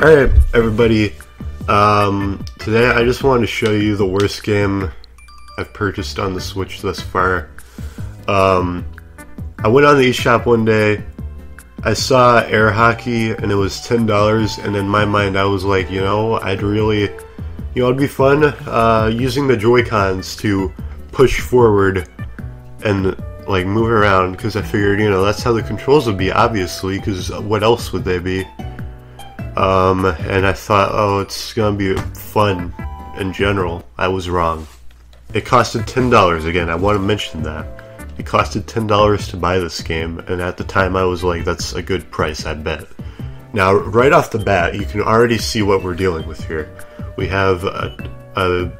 Alright, everybody. Um, today I just wanted to show you the worst game I've purchased on the Switch thus far. Um, I went on the eShop one day, I saw air hockey, and it was $10, and in my mind I was like, you know, I'd really, you know, it'd be fun uh, using the Joy-Cons to push forward and like move around because I figured, you know, that's how the controls would be, obviously, because what else would they be? Um, and I thought, oh, it's gonna be fun in general. I was wrong. It costed $10 again, I want to mention that. It costed $10 to buy this game, and at the time I was like, that's a good price, I bet. Now, right off the bat, you can already see what we're dealing with here. We have a, a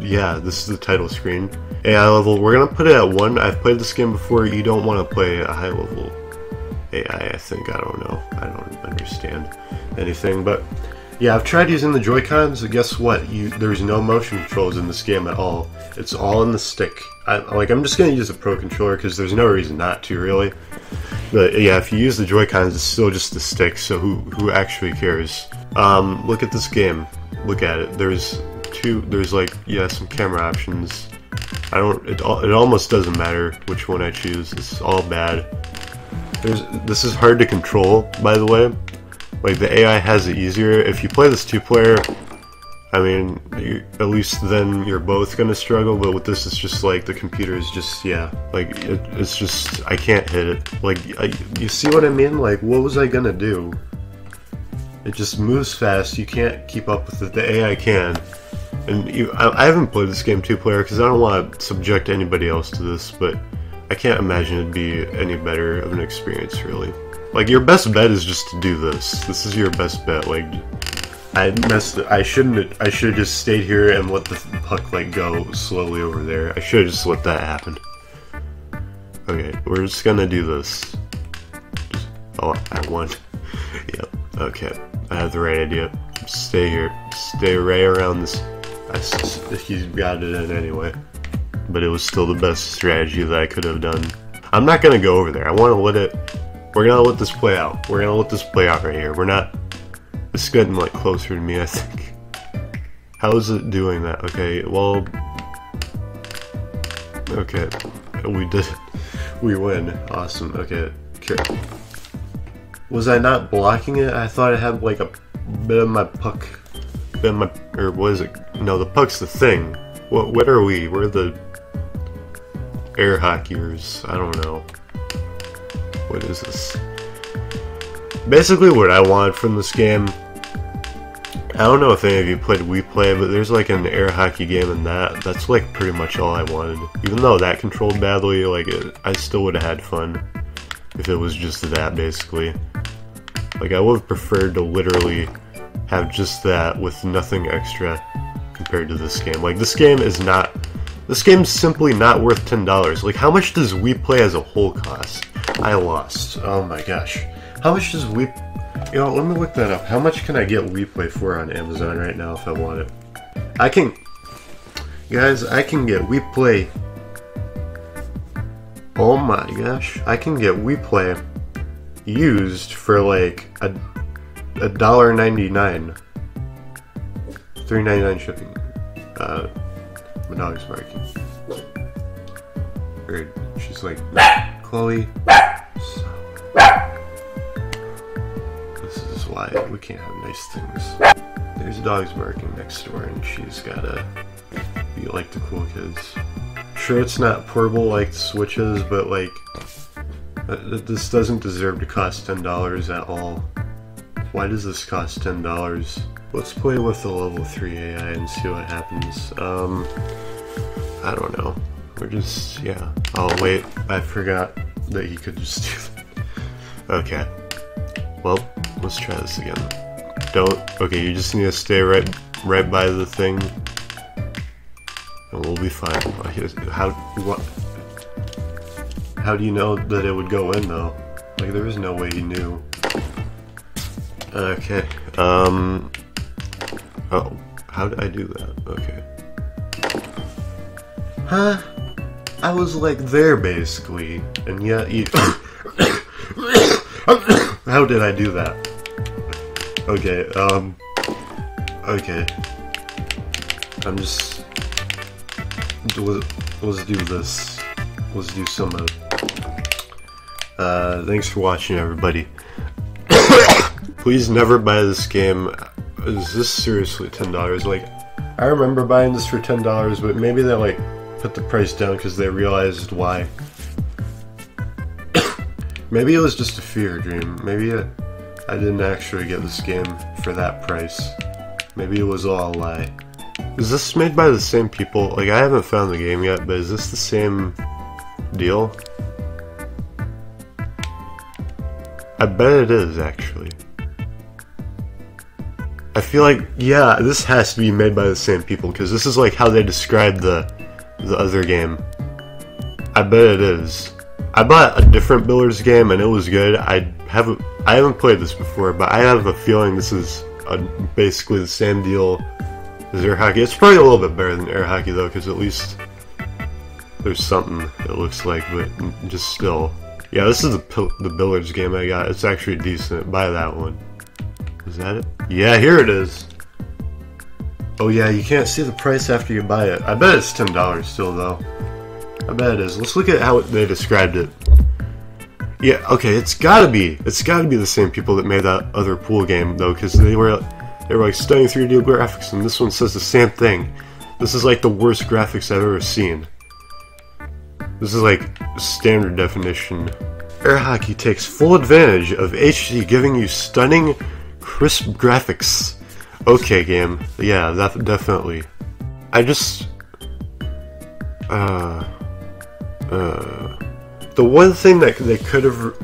yeah, this is the title screen. AI level, we're gonna put it at 1. I've played this game before, you don't want to play a high level AI, I think. I don't know. I don't understand anything, but yeah, I've tried using the Joy-Cons. Guess what? You there's no motion controls in this game at all. It's all in the stick. I, like I'm just gonna use a Pro controller because there's no reason not to really. But yeah, if you use the Joy-Cons, it's still just the stick. So who who actually cares? Um, look at this game. Look at it. There's two. There's like yeah, some camera options. I don't. It it almost doesn't matter which one I choose. It's all bad. There's, this is hard to control, by the way. Like, the AI has it easier. If you play this two-player, I mean, you, at least then you're both gonna struggle, but with this, it's just like, the computer is just, yeah, like, it, it's just, I can't hit it. Like, I, you see what I mean? Like, what was I gonna do? It just moves fast, you can't keep up with it, the AI can. And you, I, I haven't played this game two-player because I don't want to subject anybody else to this, but I can't imagine it'd be any better of an experience, really. Like, your best bet is just to do this. This is your best bet. Like, I messed. I shouldn't. I should have just stayed here and let the puck like go slowly over there. I should have just let that happen. Okay, we're just gonna do this. Oh, I won. yep. Okay, I have the right idea. Stay here. Stay right around this. I, he's got it in anyway but it was still the best strategy that I could have done. I'm not gonna go over there. I want to let it. We're gonna let this play out. We're gonna let this play out right here. We're not. It's getting like closer to me. I think. How is it doing that? Okay. Well. Okay. We did. We win. Awesome. Okay. Okay. Was I not blocking it? I thought I had like a bit of my puck. Bit of my. Or was it? No, the puck's the thing. What? What are we? We're the air hockeyers. I don't know. What is this? Basically, what I wanted from this game. I don't know if any of you played Wii Play, but there's like an air hockey game in that. That's like pretty much all I wanted. Even though that controlled badly, like it, I still would have had fun if it was just that, basically. Like I would have preferred to literally have just that with nothing extra compared to this game. Like this game is not this game's simply not worth $10. Like, how much does Wii Play as a whole cost? I lost. Oh my gosh. How much does Wii... You know, let me look that up. How much can I get Wii Play for on Amazon right now if I want it? I can... Guys, I can get Wii Play... Oh my gosh. I can get Wii Play used for like a a dollar ninety nine. Three ninety nine shipping. Uh my dog's barking. She's like, Chloe. This is why we can't have nice things. There's a dogs barking next door, and she's gotta be like the cool kids. Sure, it's not portable like Switches, but like, uh, this doesn't deserve to cost $10 at all. Why does this cost $10? Let's play with the level 3 AI and see what happens. Um, I don't know. We're just, yeah. Oh, wait, I forgot that you could just do that. Okay. Well, let's try this again. Don't, okay, you just need to stay right, right by the thing. And we'll be fine. How, what? How do you know that it would go in, though? Like, there is no way you knew. Okay, um... Oh, how did I do that? Okay. Huh? I was like there basically, and yet you. How did I do that? Okay, um... Okay. I'm just... Let's do this. Let's do some of... Uh, thanks for watching, everybody. Please never buy this game. Is this seriously $10? Like, I remember buying this for $10, but maybe they, like, put the price down because they realized why. maybe it was just a fear dream. Maybe it, I didn't actually get this game for that price. Maybe it was all a lie. Is this made by the same people? Like, I haven't found the game yet, but is this the same deal? I bet it is, actually. I feel like, yeah, this has to be made by the same people, because this is like how they describe the the other game. I bet it is. I bought a different Builders game and it was good. I haven't I haven't played this before, but I have a feeling this is a, basically the same deal as air hockey. It's probably a little bit better than air hockey though, because at least there's something it looks like, but just still. Yeah, this is the the Builders game I got. It's actually decent. Buy that one. Is that it? Yeah, here it is. Oh yeah, you can't see the price after you buy it. I bet it's $10 still though. I bet it is. Let's look at how they described it. Yeah, okay, it's gotta be. It's gotta be the same people that made that other pool game though, because they were they were like stunning 3D graphics, and this one says the same thing. This is like the worst graphics I've ever seen. This is like standard definition. Air Hockey takes full advantage of HD, giving you stunning, crisp graphics. Okay, game. Yeah, that definitely. I just. Uh. Uh. The one thing that they could have.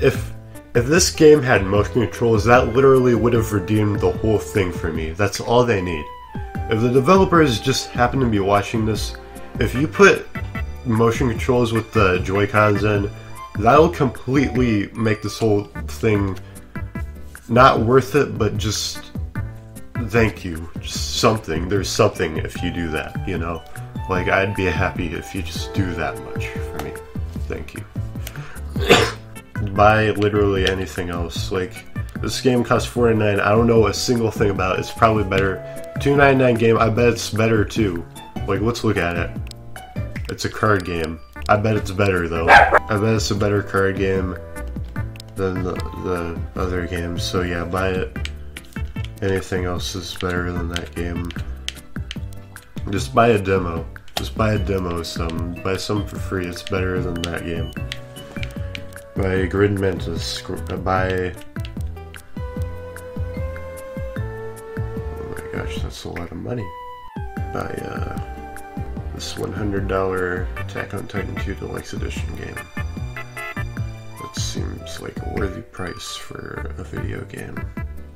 If. If this game had motion controls, that literally would have redeemed the whole thing for me. That's all they need. If the developers just happen to be watching this, if you put motion controls with the Joy-Cons in, that'll completely make this whole thing not worth it, but just thank you. Just something. There's something if you do that, you know? Like, I'd be happy if you just do that much for me. Thank you. Buy literally anything else. Like, this game costs 49 I don't know a single thing about it. It's probably better. 299 game, I bet it's better too. Like, let's look at it. It's a card game. I bet it's better though. I bet it's a better card game than the, the other games. So yeah, buy it. Anything else is better than that game. Just buy a demo. Just buy a demo some. Buy some for free. It's better than that game. Buy Grid Mantis. Uh, buy... Oh my gosh, that's a lot of money. Buy uh, this $100 Attack on Titan 2 Deluxe Edition game. Seems like a worthy price for a video game.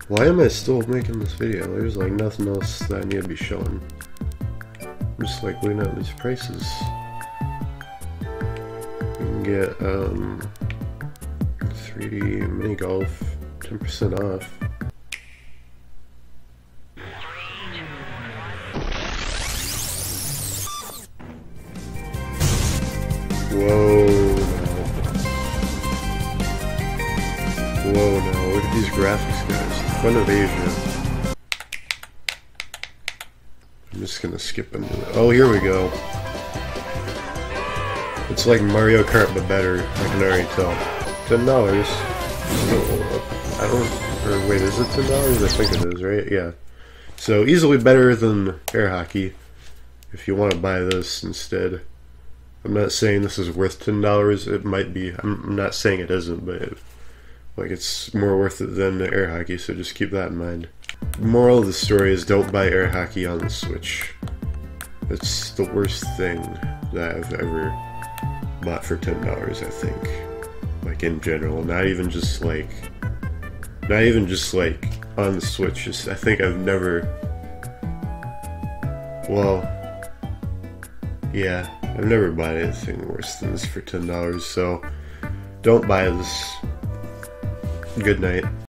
Why am I still making this video? There's like nothing else that I need to be showing. I'm just like looking at these prices. You can get um, 3D mini golf 10% off. Graphics guys. Fun of Asia. I'm just gonna skip into it. Oh, here we go. It's like Mario Kart, but better. I can already tell. Ten dollars. I don't. Or wait, is it ten dollars? I think it is, right? Yeah. So easily better than air hockey. If you want to buy this instead. I'm not saying this is worth ten dollars. It might be. I'm not saying it isn't, but like it's more worth it than air hockey. So just keep that in mind. moral of the story is don't buy air hockey on the Switch. It's the worst thing that I've ever bought for ten dollars. I think, like in general, not even just like, not even just like on the Switch. Just I think I've never. Well, yeah, I've never bought anything worse than this for ten dollars. So don't buy this. Good night.